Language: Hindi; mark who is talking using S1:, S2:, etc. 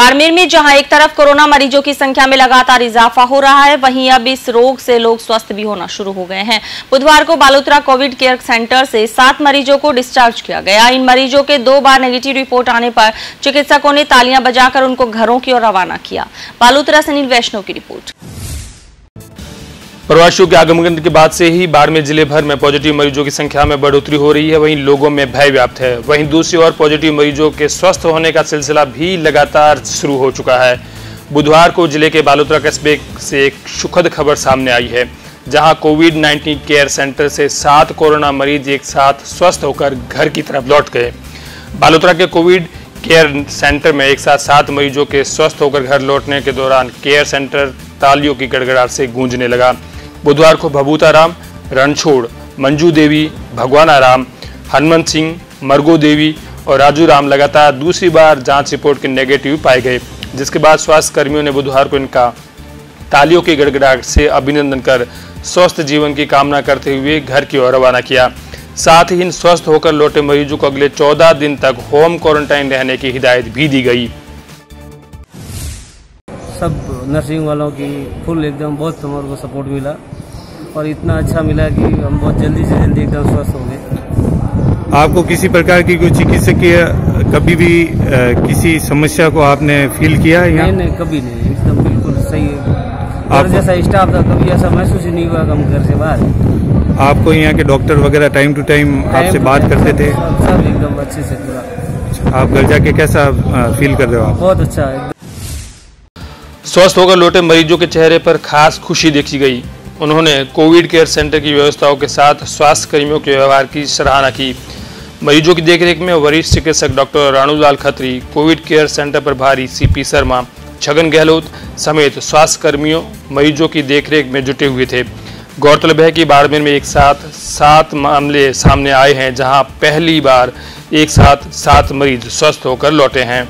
S1: बाड़मेर में, जहाँ एक तरफ़ कोरोना मरीजों की संख्या में लगातार इजाफा हो रहा है, वहीं अब इस रोग से लोग स्वस्थ भी होना शुरू हो गए हैं। बुधवार को बालोतरा कोविड केयर सेंटर से सात मरीजों को डिस्चार्ज किया गया। इन मरीजों के दो बार नेगेटिव रिपोर्ट आने पर चिकित्सकों ने तालियाँ बजाकर उनको घरों की ओर रवाना किया। बालोतरा से नील वैष्णव की रिपोर्ट।
S2: प्रवासियों के आगमन के बाद से ही बाड़मेर ज़िले भर में पॉजिटिव मरीजों की संख्या में बढ़ोतरी हो रही है। वहीं लोगों में भय व्याप्त है। वहीं दूसरी ओर पॉजिटिव मरीजों के स्वस्थ होने का सिलसिला भी लगातार शुरू हो चुका है। बुधवार को ज़िले के बालोतरा कस्बे से एक सुखद खबर सामने आई है, जहाँ कोविड 19 केयर सेंटर से सात कोरोना मरीज़ एक साथ स्वस्थ होकर घर की तरफ़ लौट गए। बालोतरा के कोविड केयर सेंटर में एक साथ सात मरीजों के स्वस्थ होकर घर लौटने के दौरान केयर सेंटर तालियों की गड़गड़ाहट से गूंजने लगा। बुधवार को भभूता राम रणछोड़ मंजू देवी भगवाना राम हनुमंत सिंह मरगो देवी और राजू राम लगातार दूसरी बार जाँच रिपोर्ट के नेगेटिव पाए गए, जिसके बाद स्वास्थ्य कर्मियों ने बुधवार को इनका तालियों की गड़गड़ाहट से अभिनंदन कर स्वस्थ जीवन की कामना करते हुए घर की ओर रवाना किया। साथ ही इन स्वस्थ होकर लौटे मरीजों को अगले 14 दिन तक होम क्वारंटाइन रहने की हिदायत भी दी गई।
S3: सब नर्सिंग वालों की फुल एकदम बहुत हमारे को सपोर्ट मिला। और इतना अच्छा मिला कि हम बहुत जल्दी से जल्दी एकदम स्वस्थ हो गए।
S4: आपको किसी प्रकार की कोई चिकित्सकीय कभी भी अ, किसी समस्या को आपने फील किया या
S3: नहीं नहीं कभी नहीं एकदम बिल्कुल सही है।
S4: आप-
S3: जैसा स्टाफ था कभी ऐसा महसूस ही नहीं हुआ कि हम घर से बाहर
S4: आपको यहाँ के डॉक्टर वगैरह टाइम टू टाइम आपसे बात करते थे?
S3: सब एकदम अच्छे से पूरा।
S4: आप घर जाके कैसा फील कर रहे हो आप?
S3: बहुत अच्छा है।
S2: स्वस्थ होकर लौटे मरीजों के चेहरे पर खास खुशी देखी गई। उन्होंने कोविड केयर सेंटर की व्यवस्थाओं के साथ स्वास्थ्य कर्मियों के व्यवहार की सराहना की। मरीजों की देखरेख में वरिष्ठ चिकित्सक doctor Ranulal Khatri, covid care centre प्रभारी सीपी शर्मा, छगन गहलोत समेत स्वास्थ्य कर्मियों मरीजों की देखरेख में जुटे हुए थे। गौरतलब है कि बाड़मेर में एक साथ सात मामले सामने आए हैं, जहाँ पहली बार एक साथ सात मरीज़ स्वस्थ होकर लौटे हैं।